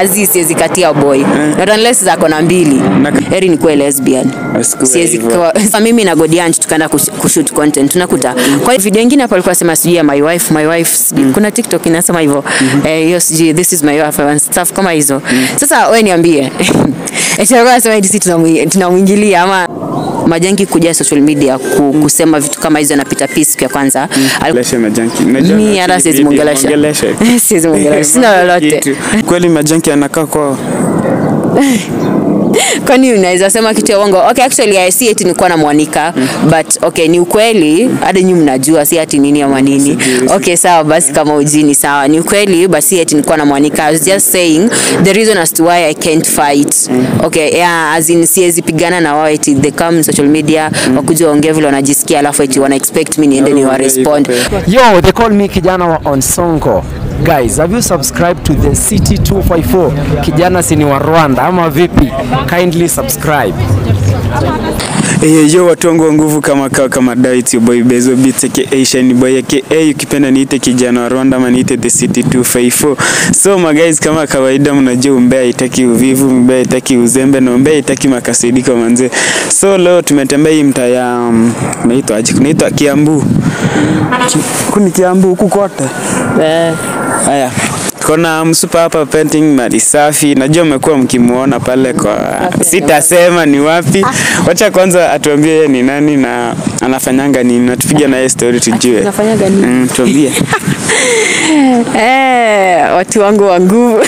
azi siwezi katia boy. Eh. not unless zako na mbili. Heri ni kuwe lesbian siwezi kwa mimi na Godianch tukaenda kush- kushoot content tunakuta. Kwa hiyo video ingine hapo alikuwa sema sijui my wife my wife sijui kuna TikTok inasema hivyo. Eh hiyo sijui this is my wife and stuff kama hizo. Mm. sasa wewe niambie. Eti alikuwa anasema tunamwi- tunamwingilia ama majangi kuja social media kusema vitu kama hizo napita peace siku ya kwanza Aliku- Leshe majanki. Mi hata siwezi mwongelesha mwongeleshe. siwezi mwongelesha sina lolote Kweli majanki anakaa kwao. kwani unaweza sema kitu ya uongo? Okay actually I see eti nilikuwa namwanika. But okay ni ukweli hadi nyinyi mnajua si ati nini ama nini. Okay sawa basi kama ujini sawa. Ni ukweli basi eti nilikuwa namwanika. I was just saying the reason as to why I can't fight. Okay yeah as in siwezi pigana na wao eti they come social media wakuja waongee vile wanajisikia alafu eti wana expect me niende ni wa respond. Yo, they call me Kijana wa on Sonko. Guys, have you subscribed to the City 254? Kijana sini wa Rwanda ama vipi? Kindly subscribe. Hey, yo watu wangu wa nguvu kama kawa kama dai it's your boy Bezo Beats aka Asian Boy aka ukipenda niite kijana wa Rwanda ama niite the city 254. So my guys kama kawaida mnajua umbea haitaki uvivu, umbea haitaki uzembe na umbea haitaki makasidiko manze. So leo tumetembea hii mtaa ya um, naitwa aje? Kunaitwa Kiambu. Kuni Kiambu huku kote. Haya. Kuna msupa hapa painting mali safi. Najua mmekuwa mkimuona pale kwa sitasema ni wapi. Wacha kwanza atuambie yeye ni nani na anafanyanga nini. Natupiga na yeye story tujue. Anafanyanga nini? Mm, tuambie. eh watu wangu wa nguvu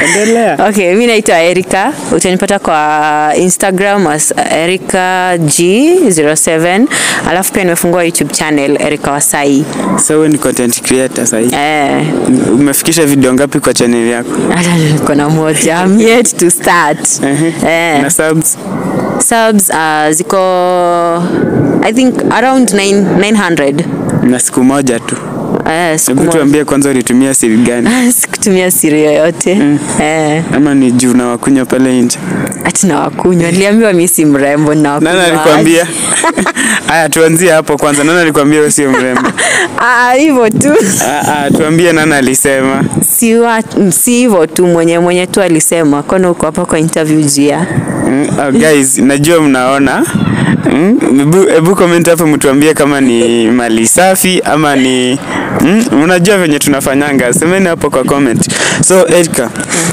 Endelea. Okay, mi naitwa Erika. Utanipata kwa Instagram as Erika G07. Alafu pia nimefungua YouTube channel Erika Wasai. So wewe ni content creator sasa hivi. Eh, Umefikisha video ngapi kwa channel yako? niko na moja. I'm yet to start. Eh, Na subs. subs uh, ziko I think around 9 900. Na siku moja tu. Eh, siku moja. tuambie kwanza ulitumia siri gani? Sikutumia siri yoyote. Eh, Ama ni juu na wakunywa pale nje? ati nawakunywa. Niliambiwa mimi si mrembo na Nani alikwambia? Aya, tuanzie hapo kwanza. Nani alikwambia wewe sio mrembo? Ah, hivyo tu. Ah, ah, tuambie nani alisema. si si hivyo tu mwenye mwenye tu alisema kona uko hapa kwa interview jia Mm, uh, guys, najua mnaona. Mm, Hebu hebu comment hapo mtuambie kama ni mali safi ama ni mm, mnajua venye tunafanyanga. Semeni hapo kwa comment. So Erika,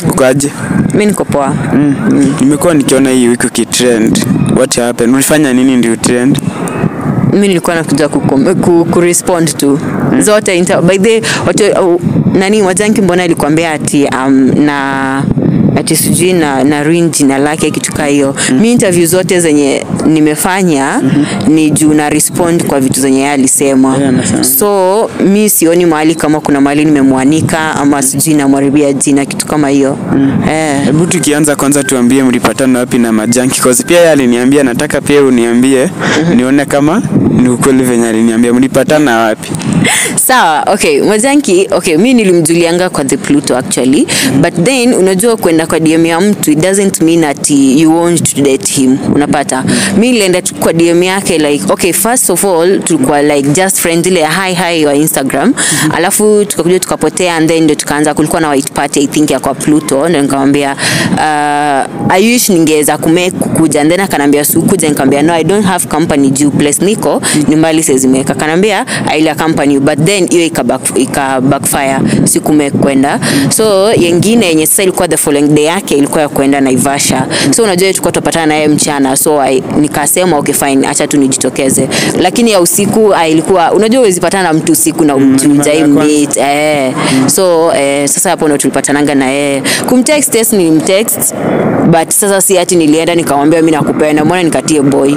ukoaje? Mimi mi niko poa Mm, mm, nimekuwa nikiona hii wiki ukitrend. What happened? Ulifanya nini ndio trend? Mimi nilikuwa nakuja ku, ku, ku respond tu zote inter, by the watu, nani wajanki mbona alikwambia ati um, na ati sijui na, na rin jina lake kitu kaa hiyo mi interview zote zenye nimefanya mm-hmm. ni juu na respond kwa vitu zenye yeye alisema Yeah, so mi sioni mahali kama kuna mahali nimemwanika ama sijui namwaribia jina kitu kama hiyo eh. Hebu tukianza kwanza tuambie mlipatana wapi na majanki cause pia yeye aliniambia nataka pia uniambie mm-hmm. nione kama ni ukweli venye aliniambia mlipatana wapi? sawa okay majanki okay mi nilimjulianga kwa the pluto actually but then unajua kwenda kwa dm ya mtu it doesn't mean that you want to date him unapata? Mi nilienda kwa dm yake like okay first of all tulikuwa like just friend ile hi hi wa instagram. Alafu tukakuja tukapotea and then ndio tukaanza kulikuwa na white party i think ya kwa pluto ndio nikamwambia uh, i wish ningeweza kume kukuja and then akanambia sukuja nikamwambia no i don't have company juu place niko ni mbali sezimeka akanambia like company but then hiyo ika, back, ika backfire siku mekwenda so yengine yenye sasa ilikuwa the following day yake ilikuwa ya kwenda Naivasha. So unajua tulikuwa tupatana naye mchana. So I, nikasema okay fine acha tu nijitokeze. Lakini ya usiku ilikuwa unajua uwezi patana na mtu usiku na umjui mm, meet eh. So eh, sasa hapo ndo tulipatananga na yeye. Kumtext yes nilimtext but sasa si ati nilienda nikamwambia mimi nakupenda. Mbona nikatie boy?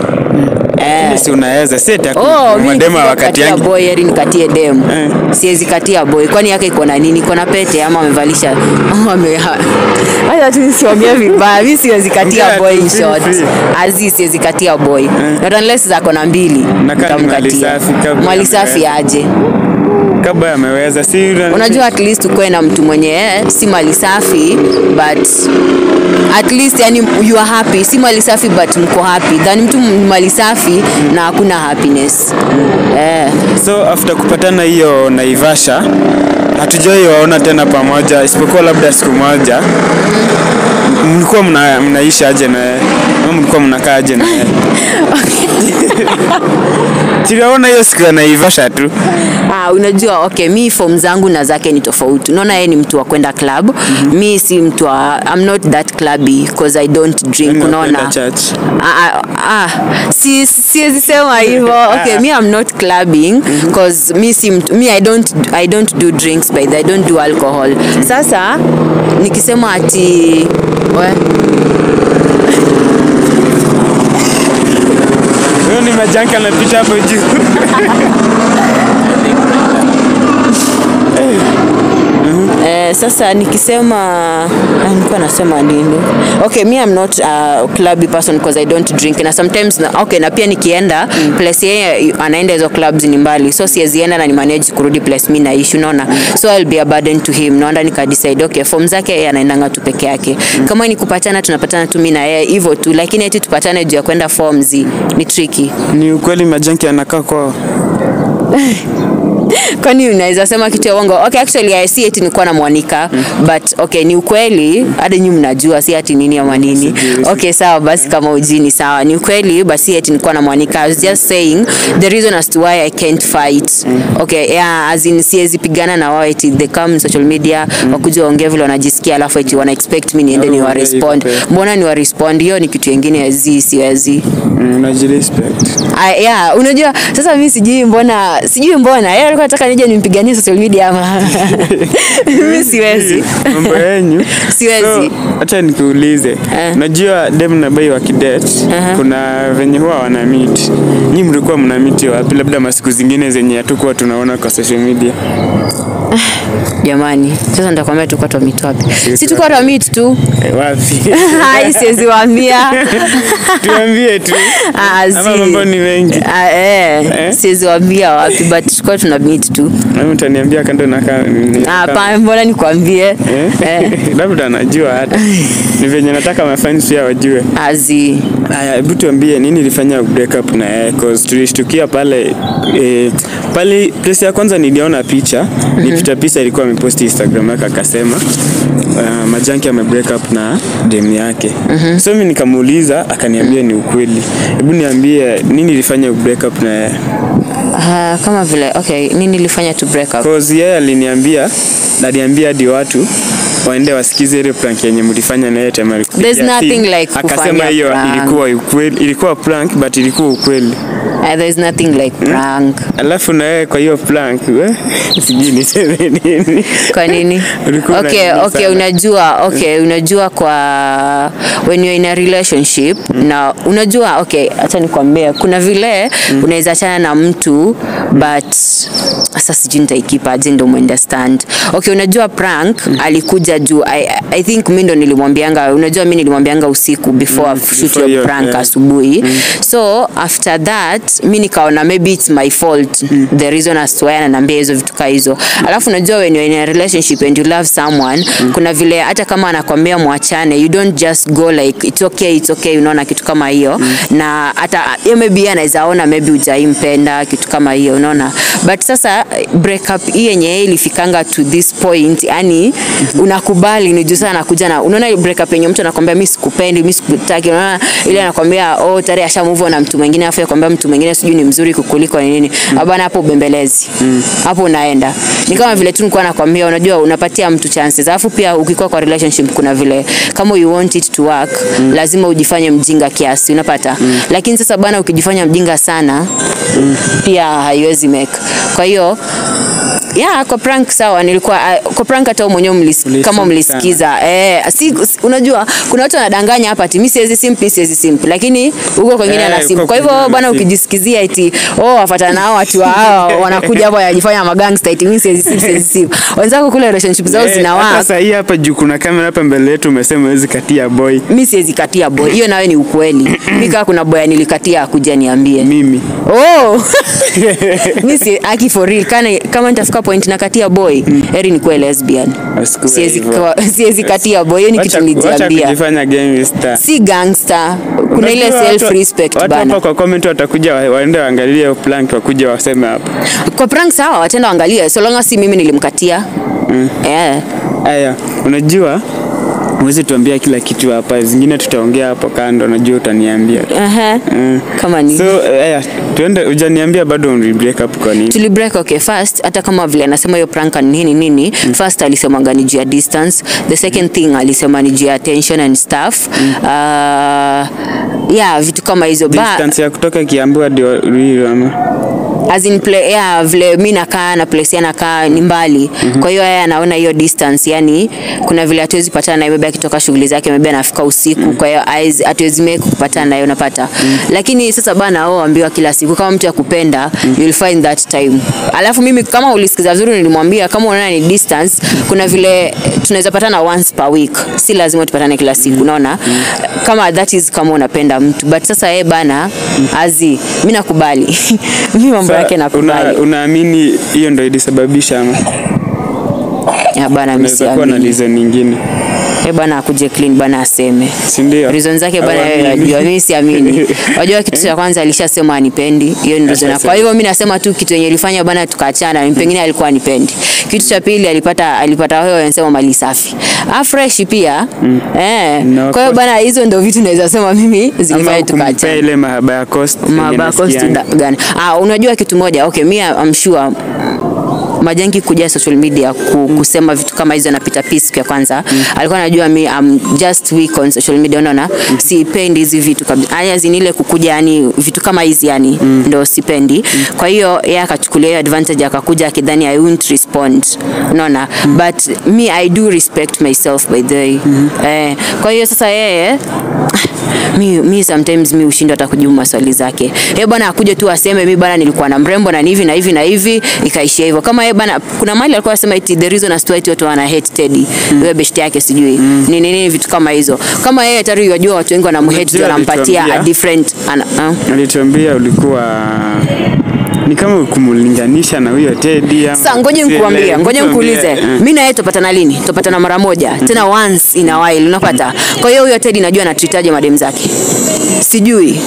Eh. Si unaweza si ata Oh, wakati yangu. boy heri nikatie dem. Eh. Siwezi katia boy. Kwani yake iko na nini? Iko na pete ama amevalisha? Hata tu nisiongee vibaya. Mimi siwezi katia boy in short. free. Azi siwezi katia boy. Mm. Not unless zako na mbili. mwali nitamkatia. safi aje. kabla ameweza si Unajua at least ukuwe na mtu mwenye eh, si mali safi but at least yani you are happy. Si mali safi but mko happy. Than mtu mali safi na hakuna happiness. Eh. So after kupatana hiyo Naivasha hatujawai waona tena pamoja isipokuwa labda siku moja mlikuwa mna, mnaishi aje na yeye mlikuwa mnakaa aje na yeye tuliona hiyo siku ya naivasha tu Ah, unajua okay, mi form zangu na zake ni tofauti. Unaona yeye ni mtu wa kwenda club. mm -hmm. Mi si mtu wa I'm not that clubby because I don't drink. Unaona? Ah, ah, ah, si siwezi sema hivyo. Okay, mi I'm not clubbing because mi si mtu, mi I don't I don't do drinks by the I don't do alcohol. Sasa nikisema ati we, huyo ni majanka anapita hapo juu Eh, sasa nikisema ah, nilikuwa nasema nini? Okay, me I'm not a club person because I don't drink na sometimes na, okay, na pia nikienda place yeye anaenda hizo clubs ni mbali, so siwezi enda na ni manage kurudi place mimi naishi, unaona, so I'll be a burden to him. Naenda nika decide okay, form zake yeye anaendanga tu peke yake. Kama ni kupatana tunapatana tu mimi na yeye hivyo tu, lakini eti tupatane juu ya kwenda forms ni tricky. ni ukweli majanki anakaa kwao kwani unaweza sema kitu ya uongo? Okay actually I see eti nilikuwa namwanika but okay ni ukweli hadi nyinyi mnajua si ati nini ama nini. Okay sawa basi kama ujini sawa. Ni ukweli basi eti nilikuwa namwanika. I was just saying the reason as to why I can't fight. Okay yeah as in siwezi pigana na wao eti they come in social media wakuja waongea vile wanajisikia alafu eti wana expect me niende Oh, ni wa respond. Mbona ni wa respond? Hiyo ni kitu kingine zi siwezi. Mm, unajirespect Ah, yeah, unajua sasa mimi sijui mbona sijui mbona. Yeye alikuwa anataka nije nimpiganie social media ama? Mimi siwezi. Mambo yenyu. Siwezi. so, acha nikuulize. Unajua najua dem na bai wakidet kuna venye huwa wana meet. Nyi mlikuwa mna miti wapi? Labda masiku zingine zenye hatukuwa tunaona kwa social media jamani sasa nitakwambia tulikuwa twa meet wapi si tulikuwa twa meet tu. Eh, wapi? Hai siwezi waambia. Tuambie tu. Ah, ama zi. mambo ni mengi. Ah, eh, Eh? siwezi waambia wapi but tulikuwa tuna meet tu. Mimi utaniambia kando na kama. Ah, pa mbona nikwambie Eh? eh, labda anajua hata. Ni venye nataka mafans pia wajue. Azi. Haya, hebu tuambie nini ilifanya break up na yeye? Cause tulishtukia pale eh, pale place ya kwanza niliona picha. Nilipita pisa ilikuwa ameposti Instagram yake akasema uh, Majanki ame break up na dem yake. So mimi nikamuuliza akaniambia ni ukweli. Hebu niambie nini ilifanya break up na yeye? Uh, kama vile okay nini ilifanya tu break up? Cause yeye aliniambia aliambia hadi watu waende wasikize ile prank yenye mlifanya na yeye time alikupigia There's nothing like like akasema hiyo ilikuwa ukweli ilikuwa prank but ilikuwa ukweli. Uh, there's nothing like prank. Alafu na wewe kwa hiyo prank, we sijui niseme nini. Kwa nini? Okay okay sana. unajua okay unajua kwa when you're in a relationship na unajua okay acha nikwambie kuna vile unaweza achana na mtu but sasa sijui nitaikipaje ndo muunderstand. Okay unajua prank alikuja juu I, I think mimi ndo nilimwambianga unajua mi nilimwambianga usiku before Mm, shoot before your prank yeah. asubuhi. So after that mi nikaona maybe it's my fault. The reason as to why ananiambia hizo vitu kaa hizo. Alafu unajua when you're in a relationship and you love someone kuna vile hata kama anakwambia mwachane you don't just go like it's okay it's okay unaona kitu kama hiyo. Na hata maybe anaweza ona maybe hujaimpenda kitu kama hiyo unaona but sasa breakup hii yenye ilifikanga to this point yani unakubali ni juu sana anakuja na unaona ile breakup yenye mtu anakwambia mimi sikupendi mimi sikutaki unaona ile anakwambia oh tayari asha move on na mtu mwingine afu yakwambia mtu mwingine sijui ni mzuri kukuliko ni nini mm. bana hapo ubembelezi hapo unaenda ni kama vile tu nilikuwa nakwambia unajua unapatia mtu chances alafu pia ukikuwa kwa relationship kuna vile kama you want it to work mm. lazima ujifanye mjinga kiasi unapata Mm. lakini sasa bana ukijifanya mjinga sana pia haiwezi make. Kwa hiyo yeah, kwa prank sawa nilikuwa uh, kwa prank hata wewe mwenyewe mlis, kama mlisikiza. Eh, si, unajua kuna watu wanadanganya hapa ati mimi siwezi simp mimi siwezi simp. Lakini huko kwingine Eh, ana simp kwa hivyo bwana ukijisikizia eti oh wafuatana nao watu hao wanakuja hapa wanajifanya magangster eti mimi siwezi simp siwezi simp. Wenzako kule relationship zao Eh, zina hata work. saa hii hapa juu kuna kamera hapa mbele yetu umesema huwezi katia boy. Mimi siwezi katia boy. Hiyo nawe ni ukweli. Mimi kama kuna boy nilikatia akuja niambie mimi. Oh! Mimi si aki for real. Kana kama nitafika mpaka point na katia boy. Heri nikuwe lesbian. Asikuwe siwezi katia boy hiyo ni kitu nilijiambia. si gangster. Kuna ile self respect watu bana. hapa kwa comment watakuja waende waangalie plank wakuja waseme hapa. Kwa prank sawa watenda waangalie. So long as si mimi nilimkatia. Mm. yeah. Aya, unajua huwezi tuambia kila kitu hapa, zingine tutaongea hapo kando, najua utaniambia. Aha. Mm. kama ni So aya, tuende, hujaniambia bado break up kwa nini? tuli break okay first hata kama vile anasema hiyo prank ni nini nini first alisemanga ni juu ya distance the second thing alisema ni juu ya attention and stuff uh, yeah vitu kama hizo Ba- Distance ya kutoka Kiambu hadi Ruiru ama? As in play, yeah, vile mi nakaa na place yeye anakaa ni mbali mm-hmm. kwa hiyo yeye anaona hiyo distance yani kuna vile hatuwezi patana naye maybe akitoka shughuli zake maybe anafika usiku mm-hmm. kwa hiyo hatuwezi make kupatana naye unapata mm-hmm. lakini sasa bana wao ambiwa kila siku kama mtu akupenda mm-hmm. you'll find that time alafu mimi kama ulisikiza vizuri nilimwambia kama unaona ni distance kuna vile tunaweza patana once per week si lazima tupatane kila siku unaona kama that is kama unapenda mtu but sasa yeye bana mm. azi mimi nakubali mimi mambo yake na nakubali. unaamini una hiyo ndio ilisababisha ama? Ya bana mimi siamini. Kuna reason nyingine, Eh bwana akuje clean bwana aseme. si ndio? Reason zake bwana yeye unajua, mimi siamini. Unajua kitu cha kwanza alishasema anipendi. Hiyo ni reason. Kwa hivyo mimi nasema tu kitu yenye ilifanya bwana tukaachana ni pengine alikuwa anipendi. Kitu cha pili alipata alipata wewe unasema mali safi. Ah fresh pia. Eh. No, Kwa hiyo bwana hizo ndio vitu naweza sema mimi zilifanya tukaachana. ile mahaba ya cost Mahaba cost gani? Ah, unajua kitu moja. Okay, mimi I'm sure Majangi kuja social media ku, kusema vitu kama hizo napita pia siku ya kwanza mm. alikuwa anajua mi I'm just weak on social media unaona mm. sipendi hizi vitu kabisa yani azin ile kukuja yani vitu kama hizi yani mm. ndo sipendi mm. kwa hiyo yeye akachukulia hiyo advantage akakuja akidhani I won't respond unaona mm. but me I do respect myself by the way mm. eh, kwa hiyo sasa yeye mi, mi sometimes mi ushindwa hata kujibu maswali zake Eh, bwana akuje tu aseme mi bwana nilikuwa na mrembo na hivi na hivi na hivi ikaishia hivyo kama yeye bana kuna mali alikuwa anasema eti the reason as to why watu wana hate Teddy mm. wewe best yake sijui mm. ni nini vitu kama hizo kama yeye tayari yajua watu wengi wanamhate Unajua wanampatia a different ana, uh. Alituambia ulikuwa ni kama kumlinganisha na huyo Teddy Sasa ngoja nikuambia, nikuambie, ngoja nikuulize. Mimi na yeye tupatana lini? Tupatana mara moja, tena once in a while, unapata. Kwa hiyo huyo Teddy najua anatuitaje madem zake. Sijui.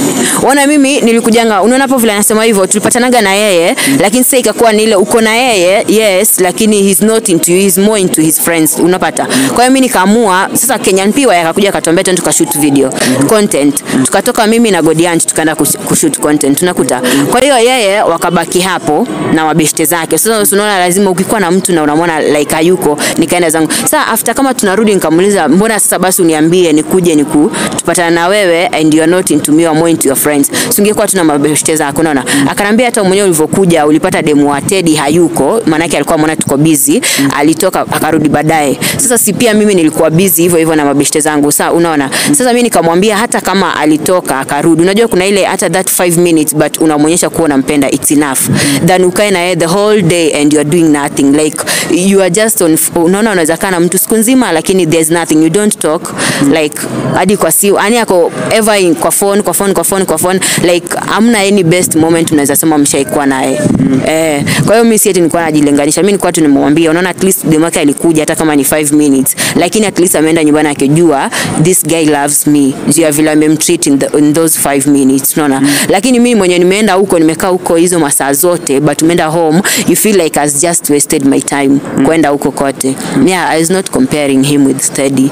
Ona mimi nilikujanga, unaona hapo vile anasema hivyo, tulipatanaga na yeye, lakini sasa ikakuwa ni ile uko na yeye, yes, lakini he's not into you, he's more into his friends, unapata. Kwa hiyo mimi nikaamua, sasa Kenyan Piwa akakuja akatuambia twende tukashoot video content. Tukatoka mimi na Godian tukaenda kushoot content, tunakuta. Kwa hiyo yeye wakabaki hapo na mabeshte zake. Sasa so, unaona lazima ukikuwa na mtu na unamwona like hayuko, nikaenda zangu. Sasa after kama tunarudi nikamuuliza, mbona sasa basi uniambie nikuje niku tupatana na wewe and you are not into me or more into your friends. Singekuwa tuna mabeshte zako, unaona? Akanambia hata mwenyewe ulivyokuja ulipata demu wa Teddy hayuko, maana yake alikuwa mwana tuko busy, alitoka akarudi baadaye. Sasa si pia mimi nilikuwa busy hivyo hivyo na mabeshte zangu. Sasa unaona? Sasa mimi nikamwambia hata kama alitoka akarudi. Unajua kuna ile hata that 5 minutes but unamwonyesha kuwa unampenda it's enough. Than ukae na yeye the whole day and you are doing nothing like you are just on unaona unaweza kana mtu siku nzima lakini there's nothing you don't talk mm. like hadi kwa si yani ako ever in, kwa phone kwa phone kwa phone kwa phone like amna any best moment unaweza sema mshaikuwa naye mm. eh kwa hiyo mimi si eti nilikuwa najilinganisha mimi nilikuwa tu nimemwambia unaona at least demo yake alikuja hata kama ni 5 minutes lakini at least ameenda nyumbani akijua this guy loves me ndio vile amemtreat in, the, in those 5 minutes unaona mm. lakini mimi mwenye nimeenda huko nimekaa huko hizo masaa zote but umeenda home you feel like has just wasted my time mm. kwenda huko kote mm. yeah I was not comparing him with study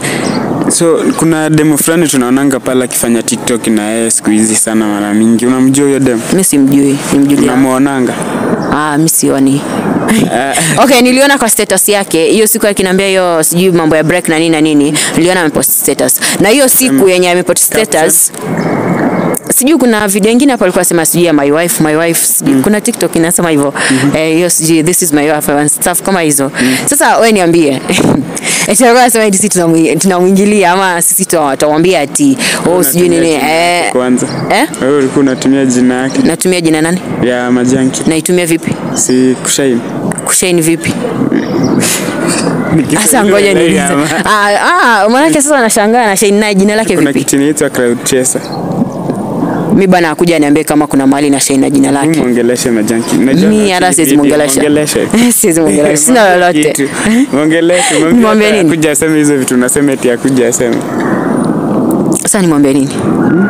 So kuna demo fulani tunaonanga pale akifanya TikTok na yeye siku hizi sana mara mingi. Unamjua huyo demo? mimi simjui nimjulia Unamuonanga? Ah, mi sioni. okay, niliona kwa status yake hiyo siku akiniambia hiyo sijui mambo ya break na nini na nini, niliona amepost status. Na hiyo siku yenye amepost status sijui kuna video nyingine hapo alikuwa anasema sijui ya my wife my wife sijui mm. kuna TikTok inasema hivyo eh, hiyo sijui this is my wife and stuff kama hizo. mm. Sasa wewe niambie eti alikuwa anasema eti sisi tunamwi- tunamwingilia ama sisi tutamwambia ati oh sijui nini eh, Kwanza. eh Wewe ulikuwa unatumia jina yake natumia jina nani? ya Majanki. Naitumia vipi? Si kushaini. Kushaini vipi? Sasa ngoja niulize. Ah, ah, maanake sasa anashangaa na Shine naye jina lake vipi? Kuna kitu inaitwa Cloud Chaser. Mi bana akuja niambie kama kuna mahali na shaina jina lake Mwongeleshe majanki. Unajua mi hata siwezi Mwongeleshe. siwezi mwongelesha sina lolote. Mwongeleshe. Nimwambie Mwambie nini? aseme hizo vitu unasema eti akuja aseme. sasa nimwambie nini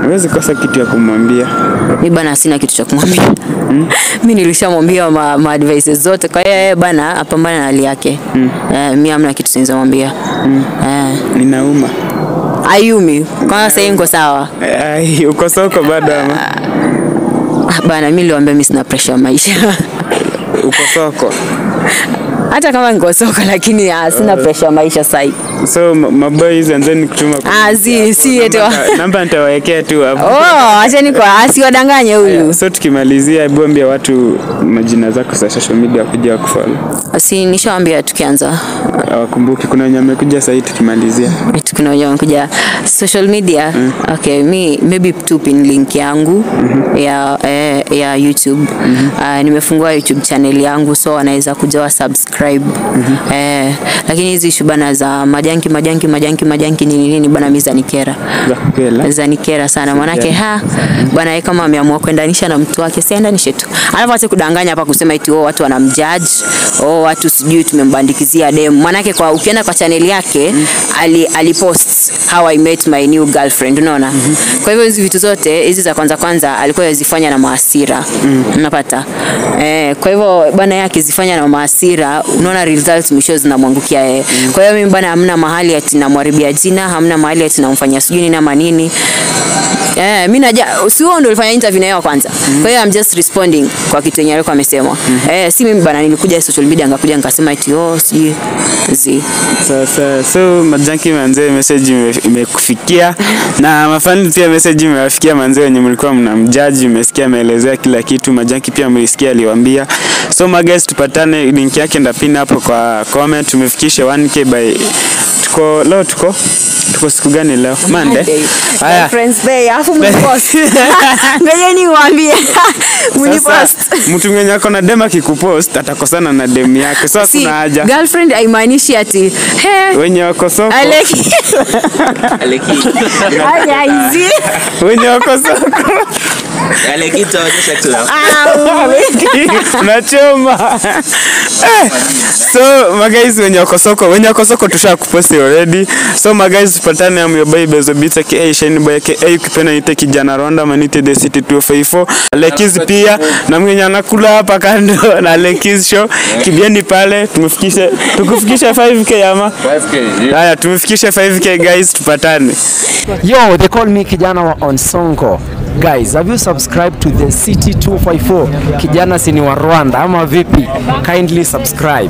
Huwezi kosa kitu ya kumwambia. mi bana sina kitu cha kumwambia mi nilishamwambia ma, ma advices zote kwa hiyo yeye bana apambane na hali yake eh, mi amna kitu sinaweza mwambia eh, Ninauma. Ayumi kwanza sasa niko sawa Ai, uko soko bado ama? Ah, bana mi niliwaambia mi sina pressure maisha Uko soko. hata kama niko soko lakini ah, sina pressure maisha sahii So ma- maboys anzeni kutuma kwa- Ah, zi si eti Namba- nitawawekea tu hapo. oh, acheni kwa asiwadanganye huyu. So tukimalizia, hebu ambia watu majina zako za social media wakuja wakufollow. si nishawambia tukianza Wakumbuki kuna wenye wamekuja sahii tukimalizia. Kuna wenye wamekuja. Social media? Okay mi maybe tu pin link yangu ya eh, ya youtube. Ah, nimefungua youtube channel yangu so wanaweza kuja wa subscribe eh, lakini hizi shubana za za majanki majanki majanki majanki nini nini bwana, mimi zanikera. Zanikera sana. Manake ha bwana yeye kama ameamua kuendanisha na mtu wake siendanishe tu. Alafu acha kudanganya hapa kusema eti oh, watu wanamjudge. Oh, watu sijui tumembandikizia dem manake kwa ukienda kwa channel yake ali, alipost how I met my new girlfriend. Unaona? Kwa hivyo hizi vitu zote hizi za kwanza kwanza alikuwa yazifanya na maasira. Unapata? Eh, kwa hivyo bwana yeye akizifanya na maasira unaona results mwisho zinamwangukia yeye. Kwa hiyo mimi bwana hamna mahali ati namharibia jina hamna mahali ati namfanyia sijui nini ama nini Eh, mimi naja si wewe ndio ulifanya interview na yeye wa kwanza. Kwa hiyo I'm just responding kwa kitu yenyewe alikuwa amesema. Mm -hmm. Eh, si mimi bana nilikuja social media ngakuja nikasema eti oh si zi. Sasa so majanki manze message ime- imekufikia na mafani pia message imewafikia manze wenye mlikuwa mnamjaji, umesikia ameelezea kila kitu. Majanki pia mlisikia aliwaambia. So maguys, tupatane, link yake ndapina hapo kwa comment. Tumefikisha 1k by Yeah. Tuko leo, tuko tuko siku gani leo? Monday. Haya. Friends day afu mnipost. Ngoja niwaambie. Mnipost. Mtu mwenye ako na dem akikupost atakosana na dem yake, Sasa so Si hakuna haja. girlfriend haimaanishi ati he Wenye wako soko, Aleki. Aleki. Haya hizi. wenye wako soko nachoma Eh, so magaizi wenye wako soko wenye wako soko tusha kuposti already so my guys, patane am your boy bezo beats aka shine boy aka ukipenda nite kijana Rwanda manite the city 254 Lekiz pia na mwenye anakula hapa kando na Lekiz show kibieni pale tumefikisha tukufikisha 5k ama 5k. haya tumefikisha 5k guys tupatane Yo, they call me kijana wa Onsongo. Guys, have you subscribed to the City 254? Kijana sini wa Rwanda ama vipi? Kindly subscribe.